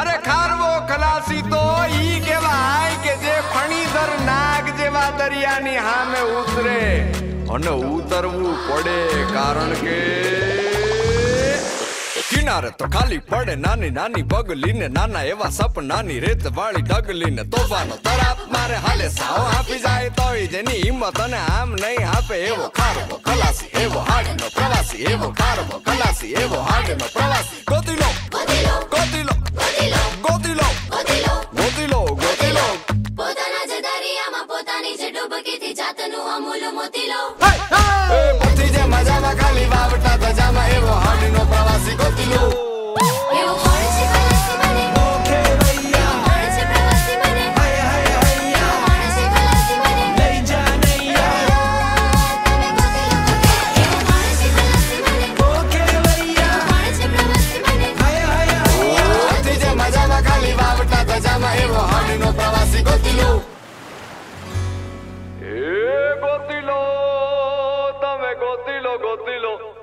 અરે ખારવો ખલાસી તો ઈ કેવાય કે જે ફણીધર નાગ જેવા દરિયાની હામે ઉતરે. અને ઉતરવું પડે કારણ કે કિનારે તો ખાલી પડે નાની નાની બગલી ને નાના એવા સપનાની રેત વાળી ડગલી ને તોફાનો તરાપ મારે હાલે, સાવ આપી જાય તોય જેની હિંમત અને આમ નહીં આપે એવો ખારવો ખલાસી, એવો હાડનો પ્રવાસી, એવો ખારવો ખલાસી. ఉబకితి జాతను అమూలు మోతిలో. Ε, κοντήλο, τα με κοντήλο, κοντήλο.